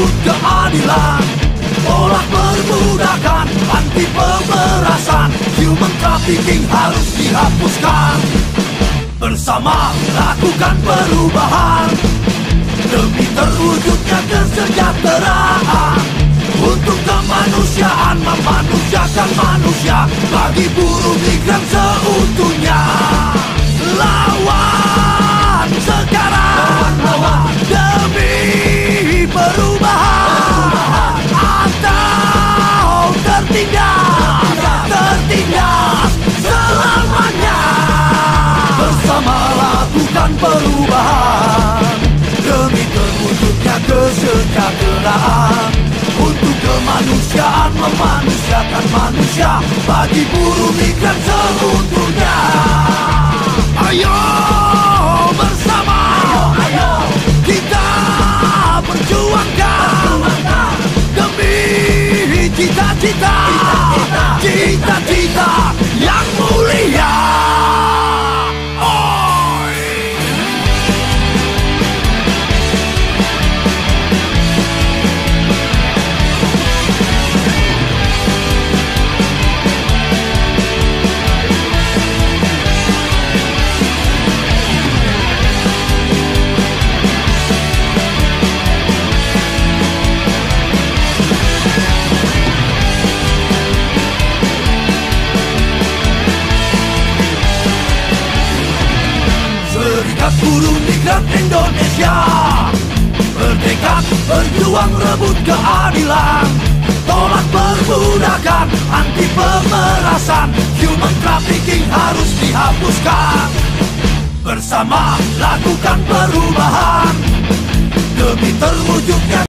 rebut keadilan. Olah perbudakan, anti pemerasan. Human trafficking harus dihapuskan. Bersama lakukan perubahan. Demi terwujudnya kesejahteraan. Untuk kemanusiaan memanusiakan manusia. Bagi buruh migran seutuhnya kesejahteraan Untuk kemanusiaan memanusiakan manusia. Bagi buruh migran seutuhnya. Ayo bersama. Ayo, ayo Kita perjuangkan Demi cita-cita. Cita-cita Buruh Migran Indonesia. Bertekad berjuang rebut keadilan. Tolak perbudakan, anti pemerasan. Human trafficking harus dihapuskan. Bersama lakukan perubahan. Demi terwujudnya